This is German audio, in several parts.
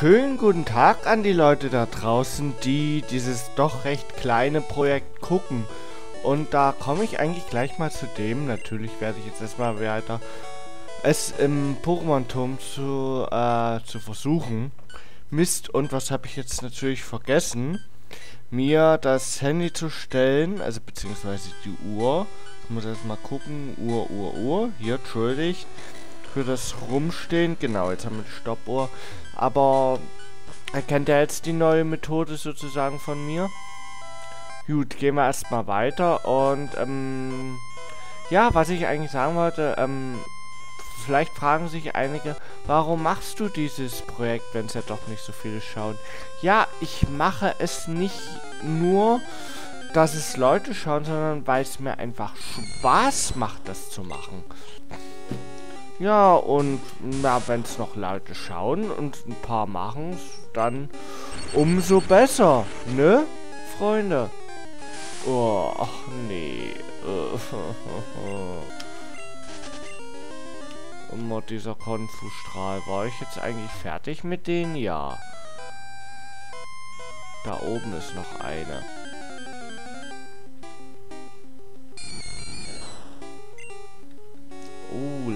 schönen guten Tag an die Leute da draußen, die dieses doch recht kleine Projekt gucken. Und da komme ich eigentlich gleich mal zu dem. Natürlich werde ich jetzt erstmal weiter es im Pokémon-Turm zu, äh, zu versuchen. Mist, und was habe ich jetzt natürlich vergessen? Mir das Handy zu stellen, also beziehungsweise die Uhr. Ich muss erstmal gucken. Uhr, Uhr, Uhr. Hier, entschuldigt. Für das Rumstehen. Genau, jetzt haben wir die Stoppuhr. Aber erkennt er jetzt die neue Methode sozusagen von mir? Gut, gehen wir erstmal weiter und ähm, ja, was ich eigentlich sagen wollte, ähm, vielleicht fragen sich einige, warum machst du dieses Projekt, wenn es ja doch nicht so viele schauen? Ja, ich mache es nicht nur, dass es Leute schauen, sondern weil es mir einfach Spaß macht, das zu machen. Ja, und ja, wenn es noch Leute schauen und ein paar machen dann umso besser, ne, Freunde? Oh, ach nee. Immer dieser Konfustrahl. War ich jetzt eigentlich fertig mit denen? Ja. Da oben ist noch eine.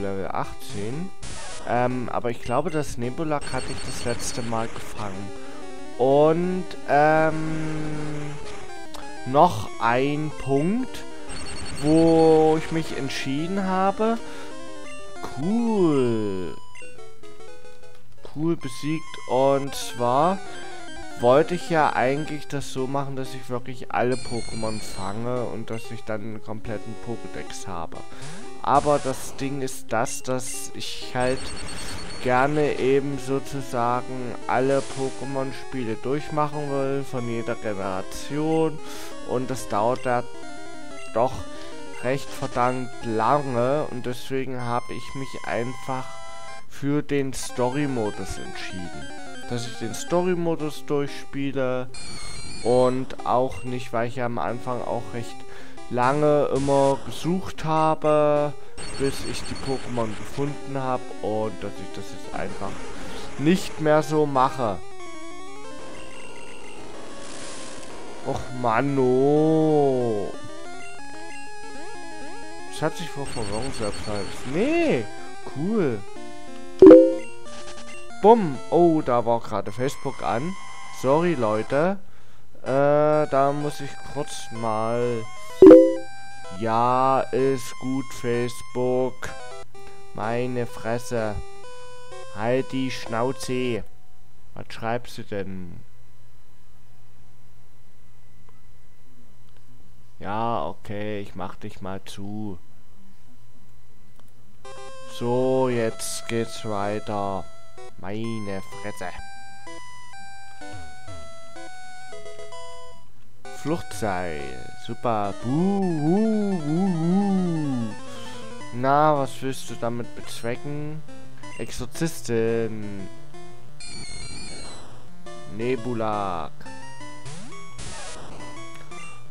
Level 18. Ähm, aber ich glaube, das Nebulak hatte ich das letzte Mal gefangen. Und, ähm, noch ein Punkt, wo ich mich entschieden habe. Cool. Cool besiegt. Und zwar wollte ich ja eigentlich das so machen, dass ich wirklich alle Pokémon fange und dass ich dann einen kompletten Pokédex habe. Aber das Ding ist das, dass ich halt gerne eben sozusagen alle Pokémon-Spiele durchmachen will, von jeder Generation. Und das dauert da doch recht verdammt lange. Und deswegen habe ich mich einfach für den Story-Modus entschieden. Dass ich den Story-Modus durchspiele. Und auch nicht, weil ich ja am Anfang auch recht lange immer gesucht habe, bis ich die Pokémon gefunden habe und dass ich das jetzt einfach nicht mehr so mache. Och Manno. Das hat sich vor Verwirrung selbst Nee, cool. Bumm. Oh, da war gerade Facebook an. Sorry, Leute. Äh, da muss ich kurz mal ja, ist gut, Facebook. Meine Fresse. Halt die Schnauze. Was schreibst du denn? Ja, okay, ich mach dich mal zu. So, jetzt geht's weiter. Meine Fresse. Fluchtseil. Super. Buh, buh, Na, was willst du damit bezwecken? Exorzistin. Nebulak.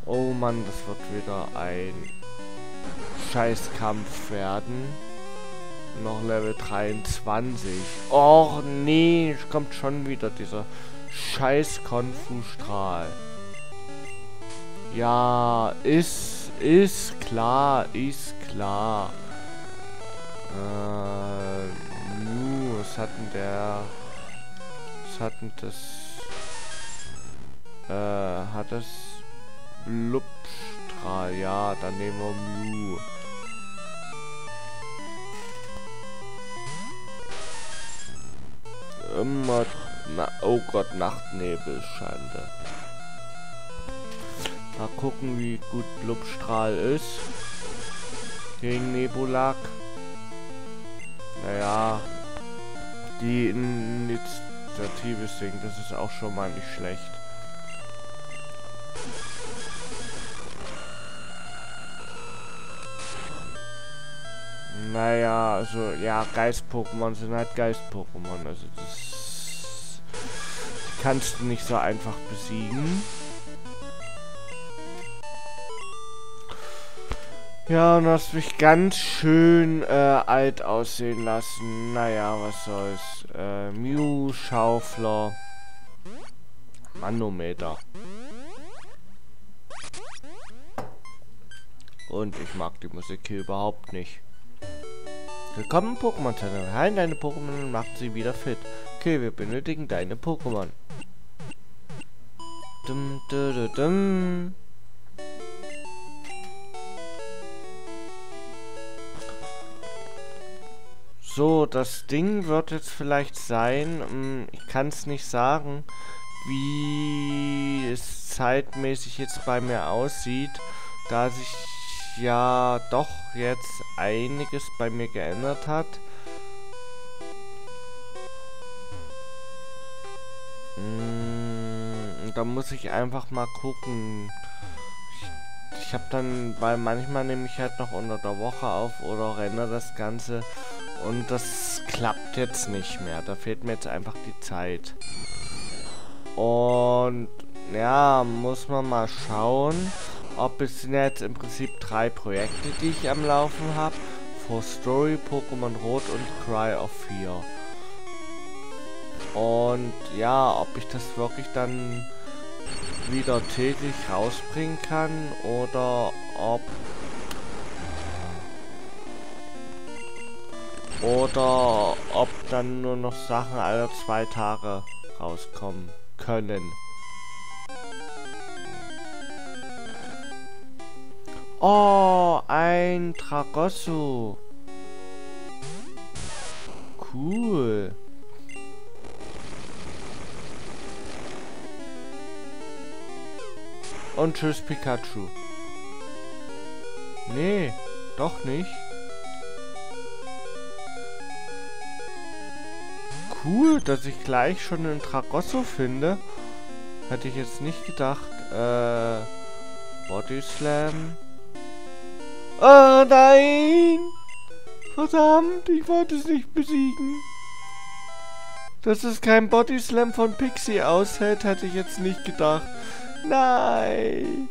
Oh Mann, das wird wieder ein Scheißkampf werden. Noch Level 23. Och nee, kommt schon wieder dieser scheiß Konfu-Strahl. Ja, ist, ist klar, ist klar. Äh, nu, was hat denn der... Was hat denn das... Äh, hat das... Blubstrahl, ja, dann nehmen wir Mew. Immer... Na, oh Gott, Nachtnebel, Schande. Mal gucken, wie gut Blubstrahl ist. Gegen Nebulak. Naja. Die Initiative sinkt, das ist auch schon mal nicht schlecht. Naja, also, ja, Geist-Pokémon sind halt Geist-Pokémon. Also, das kannst du nicht so einfach besiegen. Ja, und hast mich ganz schön äh, alt aussehen lassen. Naja, was soll's. Äh, Mew, Schaufler, Manometer. Und ich mag die Musik hier überhaupt nicht. Willkommen Pokémon Center. Heilen deine Pokémon und macht sie wieder fit. Okay, wir benötigen deine Pokémon. Dum, dum, dum, So, das Ding wird jetzt vielleicht sein, hm, ich kann es nicht sagen, wie es zeitmäßig jetzt bei mir aussieht, da sich ja doch jetzt einiges bei mir geändert hat. Hm, da muss ich einfach mal gucken. Ich, habe dann, weil manchmal nehme ich halt noch unter der Woche auf oder renne das Ganze und das klappt jetzt nicht mehr. Da fehlt mir jetzt einfach die Zeit. Und ja, muss man mal schauen, ob es sind jetzt im Prinzip drei Projekte, die ich am Laufen habe. For Story, Pokémon Rot und Cry of Fear. Und ja, ob ich das wirklich dann wieder täglich rausbringen kann oder ob Oder ob dann nur noch Sachen alle zwei Tage rauskommen können. Oh, ein Tragosso. Cool. Und tschüss Pikachu. Nee, doch nicht. Cool, dass ich gleich schon einen Tragosso finde. Hätte ich jetzt nicht gedacht. Äh, Body Slam. Oh nein! Verdammt, ich wollte es nicht besiegen. Dass es kein Body Slam von Pixie aushält, hätte ich jetzt nicht gedacht. Nein!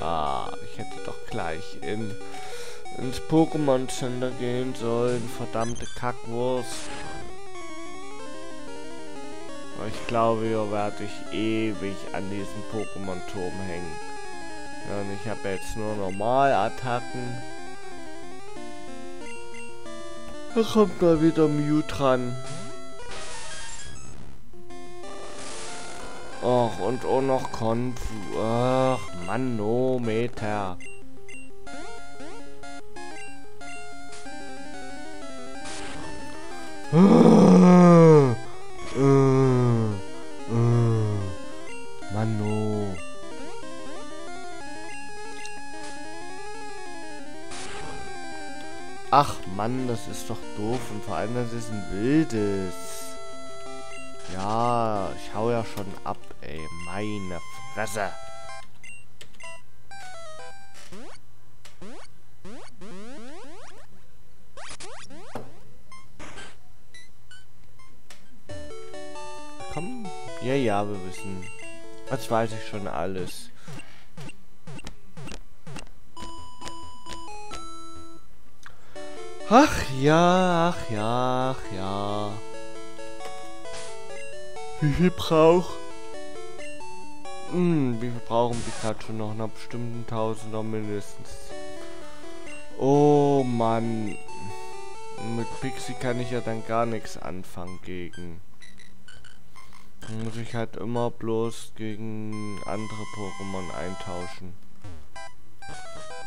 Ah, ich hätte doch gleich in ins Pokémon Center gehen sollen. Verdammte Kackwurst. Ich glaube, hier werde ich ewig an diesem Pokémon-Turm hängen. Ja, und ich habe jetzt nur Normalattacken. Da kommt mal wieder Mew dran. Ach, und auch noch Konfu. Ach, Manometer. Mano. Ach Mann, das ist doch doof und vor allem das ist ein wildes. Ja, ich hau ja schon ab, ey. Meine Fresse. Ja, ja, wir wissen. Das weiß ich schon alles. Ach ja, ach ja, ach ja. Wie viel braucht? Hm, wie viel brauchen Pikachu noch? Nach bestimmten Tausender mindestens. Oh Mann. Mit Pixie kann ich ja dann gar nichts anfangen gegen. Dann muss ich halt immer bloß gegen andere Pokémon eintauschen.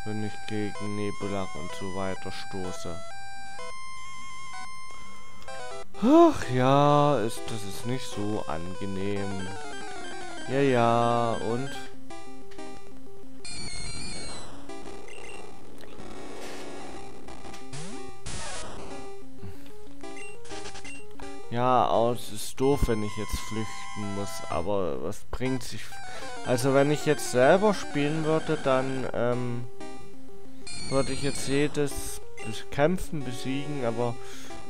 Wenn ich gegen Nebulak und so weiter stoße. Ach ja, ist, das ist nicht so angenehm. Ja, ja, und Ja, aus ist doof, wenn ich jetzt flüchten muss, aber was bringt sich... Also wenn ich jetzt selber spielen würde, dann ähm, würde ich jetzt jedes Kämpfen besiegen, aber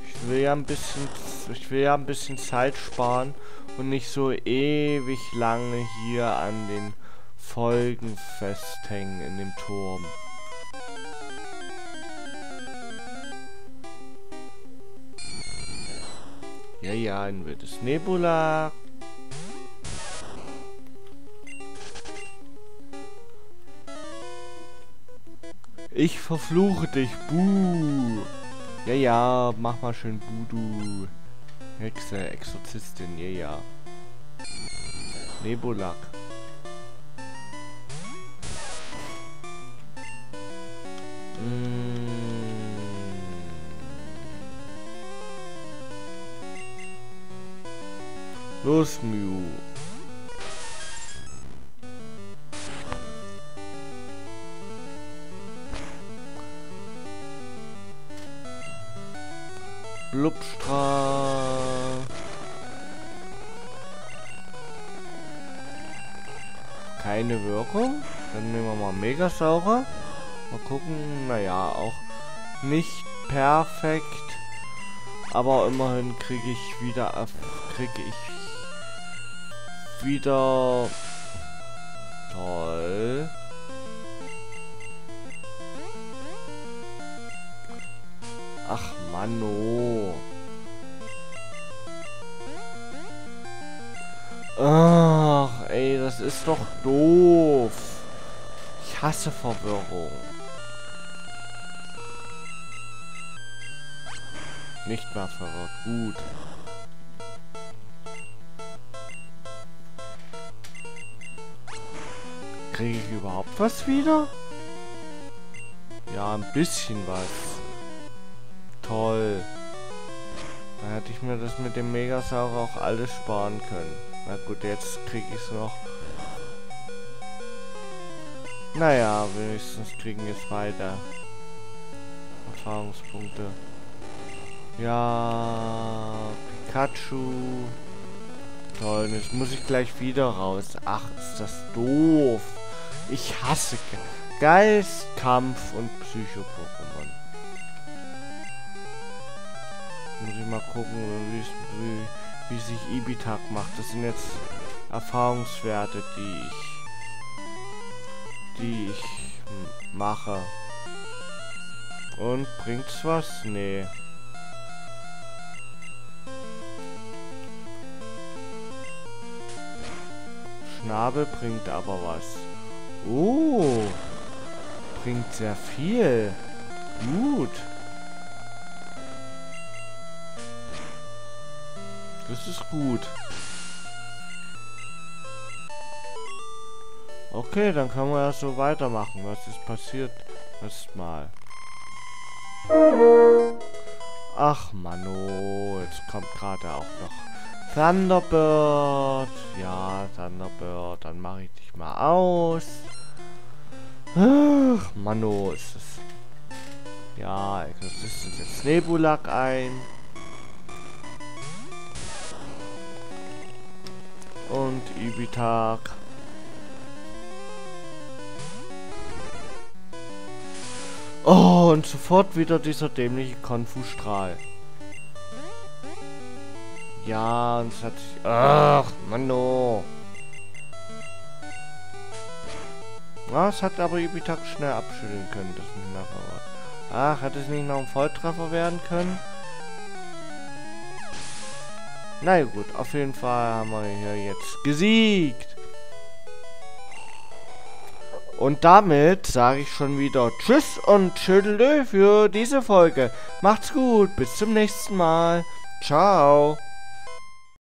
ich will ja ein bisschen ich will ja ein bisschen Zeit sparen und nicht so ewig lange hier an den Folgen festhängen in dem Turm. Ja, ja, ein wildes Nebula. Ich verfluche dich, Buh. Ja, ja, mach mal schön Budu. Hexe, Exorzistin, ja, ja. Nebulak. Mm. Los, Mew. Blubstrahl. Keine Wirkung. Dann nehmen wir mal Megasaurer. Mal gucken. Naja, auch nicht perfekt. Aber immerhin kriege ich wieder kriege ich wieder toll. Ach Manno. Ach, ey, das ist doch doof. Ich hasse Verwirrung. Nicht mal verwirrt. Gut. Kriege ich überhaupt was wieder? Ja, ein bisschen was. Toll. Da hätte ich mir das mit dem Megasaurer auch alles sparen können. Na gut, jetzt kriege ich es noch. Naja, wenigstens kriegen wir es weiter. Erfahrungspunkte. Ja, Pikachu. Toll, jetzt muss ich gleich wieder raus. Ach, ist das doof. Ich hasse Ge Geist, Kampf und Psycho-Pokémon. Muss ich mal gucken, wie, wie, sich Ibitak macht. Das sind jetzt Erfahrungswerte, die ich die ich mache. Und bringt's was? Nee. Schnabel bringt aber was. Oh. Bringt sehr viel. Gut. Das ist gut. Okay, dann können wir ja so weitermachen. Was ist passiert? Erstmal. Ach, Mano. Jetzt kommt gerade auch noch Thunderbird. Ja, Thunderbird. Dann mache ich dich mal aus. Ach, Mano, ist es. Ja, das ist jetzt Nebulak ein. Und Ibitak. Oh, und sofort wieder dieser dämliche Konfu-Strahl. Ja, und es hat. Ach, Mano. Ah, es hat aber Ibitak schnell abschütteln können, das mehr Ach, hätte es nicht noch ein Volltreffer werden können? Na gut, auf jeden Fall haben wir hier jetzt gesiegt. Und damit sage ich schon wieder Tschüss und Tschüdelö für diese Folge. Macht's gut, bis zum nächsten Mal. Ciao.